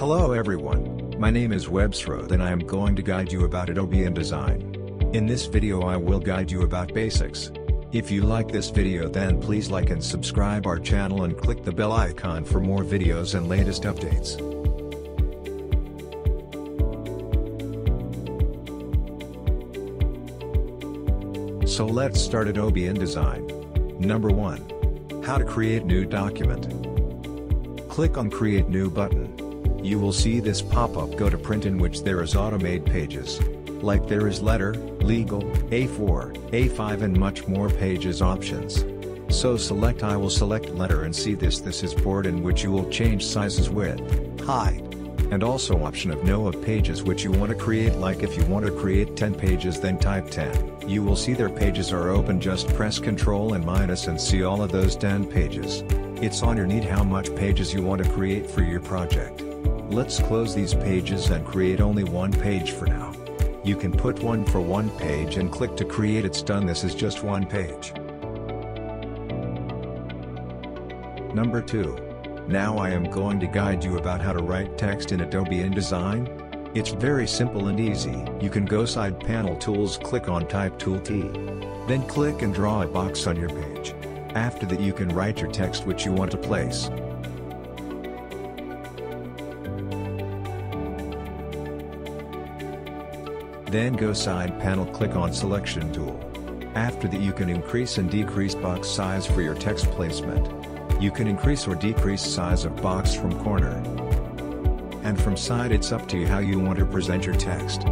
Hello everyone, my name is Websroad and I am going to guide you about Adobe InDesign. In this video I will guide you about basics. If you like this video then please like and subscribe our channel and click the bell icon for more videos and latest updates. So let's start Adobe InDesign. Number 1. How to create new document. Click on Create New button. You will see this pop-up go to print in which there is automate pages. Like there is letter, legal, A4, A5 and much more pages options. So select I will select letter and see this this is board in which you will change sizes width, height, and also option of no of pages which you want to create like if you want to create 10 pages then type 10. You will see their pages are open just press ctrl and minus and see all of those 10 pages. It's on your need how much pages you want to create for your project. Let's close these pages and create only one page for now. You can put one for one page and click to create it's done this is just one page. Number 2. Now I am going to guide you about how to write text in Adobe InDesign. It's very simple and easy. You can go side panel tools click on type tool T. Then click and draw a box on your page. After that you can write your text which you want to place. Then go side panel click on selection tool. After that you can increase and decrease box size for your text placement. You can increase or decrease size of box from corner. And from side it's up to you how you want to present your text.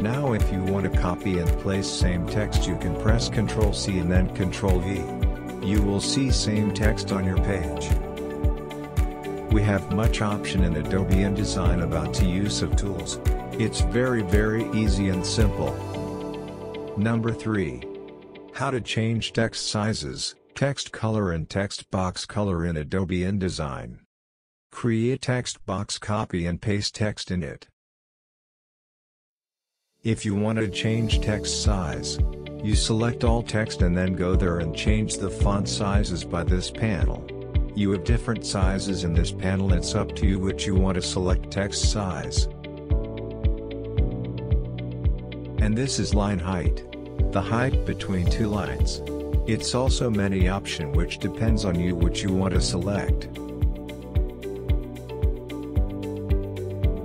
Now if you want to copy and place same text you can press Ctrl C and then Ctrl V. You will see same text on your page. We have much option in Adobe InDesign about to use of tools. It's very very easy and simple. Number 3. How to change text sizes, text color and text box color in Adobe InDesign. Create text box copy and paste text in it. If you want to change text size, you select all text and then go there and change the font sizes by this panel. You have different sizes in this panel it's up to you which you want to select text size. And this is line height. The height between two lines. It's also many option which depends on you which you want to select.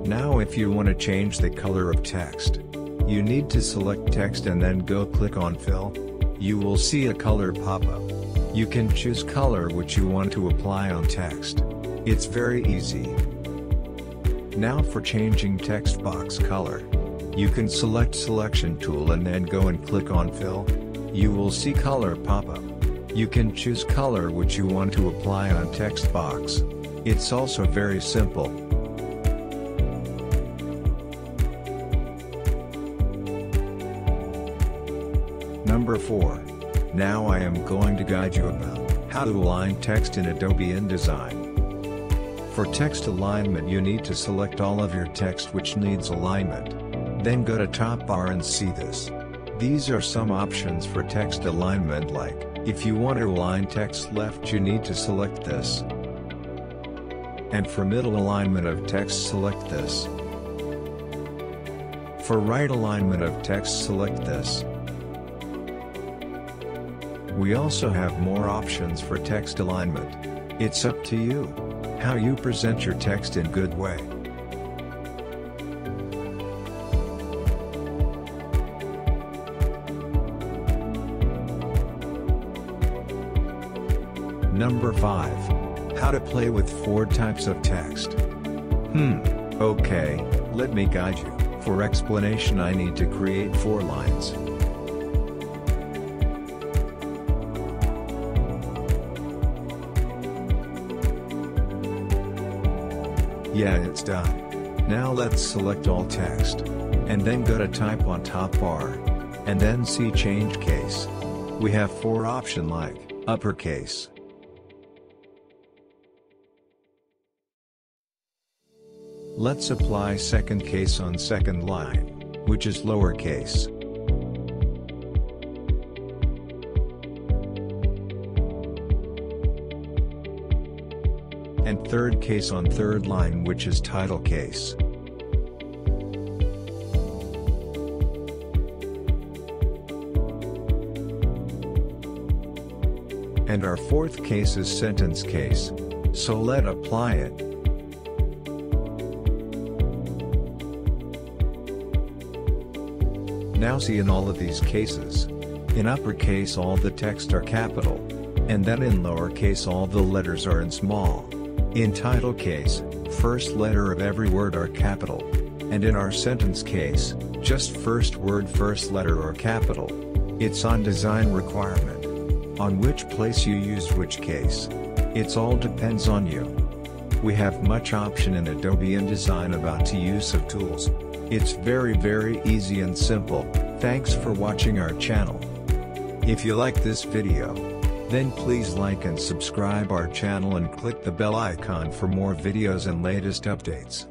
Now if you want to change the color of text, you need to select text and then go click on fill. You will see a color pop up. You can choose color which you want to apply on text. It's very easy. Now for changing text box color. You can select selection tool and then go and click on fill. You will see color pop up. You can choose color which you want to apply on text box. It's also very simple. Number 4. Now I am going to guide you about how to align text in Adobe InDesign. For text alignment you need to select all of your text which needs alignment. Then go to top bar and see this. These are some options for text alignment like, if you want to align text left you need to select this. And for middle alignment of text select this. For right alignment of text select this. We also have more options for text alignment. It's up to you. How you present your text in good way. Number 5. How to play with four types of text. Hmm, okay, let me guide you. For explanation I need to create four lines. Yeah it's done. Now let's select all text. And then go to type on top bar. And then see change case. We have four option like, uppercase. Let's apply second case on second line, which is lowercase. Third case on third line which is title case. And our fourth case is sentence case. So let apply it. Now see in all of these cases. In uppercase all the text are capital. And then in lowercase all the letters are in small. In title case, first letter of every word are capital. And in our sentence case, just first word first letter are capital. It's on design requirement. On which place you use which case. It's all depends on you. We have much option in Adobe InDesign about to use of tools. It's very very easy and simple, thanks for watching our channel. If you like this video, then please like and subscribe our channel and click the bell icon for more videos and latest updates.